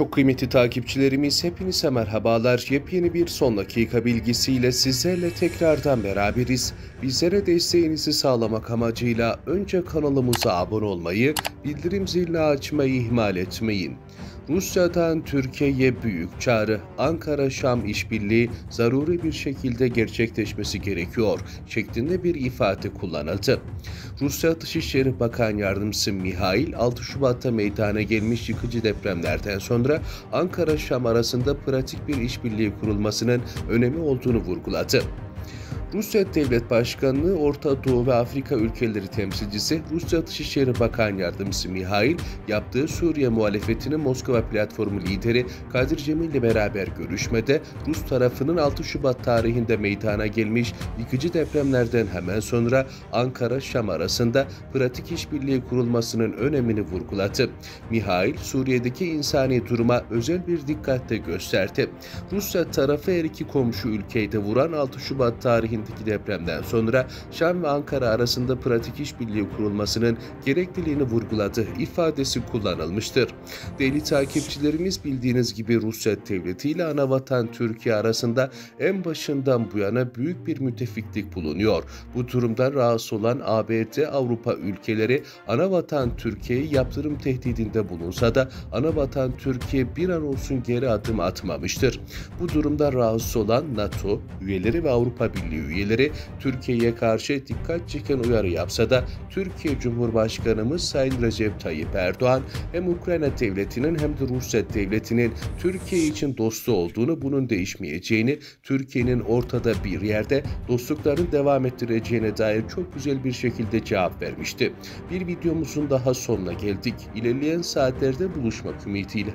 Çok kıymetli takipçilerimiz hepinize merhabalar. Yepyeni bir son dakika bilgisiyle sizlerle tekrardan beraberiz. Bizlere desteğinizi sağlamak amacıyla önce kanalımıza abone olmayı, bildirim zilini açmayı ihmal etmeyin. Rusya'dan Türkiye'ye büyük çağrı, Ankara-Şam işbirliği zaruri bir şekilde gerçekleşmesi gerekiyor şeklinde bir ifade kullanıldı. Rusya Dışişleri Bakan Yardımcısı Mihail 6 Şubat'ta meydana gelmiş yıkıcı depremlerden sonra Ankara-Şam arasında pratik bir işbirliği kurulmasının önemi olduğunu vurguladı. Rusya Devlet Başkanlığı Orta Doğu ve Afrika ülkeleri temsilcisi Rusya Dışişleri Bakan Yardımcısı Mihail yaptığı Suriye muhalefetinin Moskova platformu lideri Kadir Cemil ile beraber görüşmede Rus tarafının 6 Şubat tarihinde meydana gelmiş yıkıcı depremlerden hemen sonra Ankara-Şam arasında pratik işbirliği kurulmasının önemini vurguladı. Mihail, Suriye'deki insani duruma özel bir dikkatle gösterdi. Rusya tarafı her iki komşu ülkeyi de vuran 6 Şubat tarihinde tarihindeki depremden sonra Şam ve Ankara arasında pratik işbirliği kurulmasının gerekliliğini vurguladı ifadesi kullanılmıştır. Değerli takipçilerimiz bildiğiniz gibi Rusya devleti ile anavatan Türkiye arasında en başından bu yana büyük bir müttefiklik bulunuyor. Bu durumdan rahatsız olan ABD Avrupa ülkeleri anavatan Türkiye'yi yaptırım tehdidinde bulunsa da anavatan Türkiye bir an olsun geri adım atmamıştır. Bu durumda rahatsız olan NATO üyeleri ve Avrupa Birliği üyeleri Türkiye'ye karşı dikkat çeken uyarı yapsa da Türkiye Cumhurbaşkanımız Sayın Recep Tayyip Erdoğan hem Ukrayna devletinin hem de Rusya devletinin Türkiye için dostu olduğunu bunun değişmeyeceğini, Türkiye'nin ortada bir yerde dostlukların devam ettireceğine dair çok güzel bir şekilde cevap vermişti. Bir videomuzun daha sonuna geldik. İlerleyen saatlerde buluşmak ümidiyle.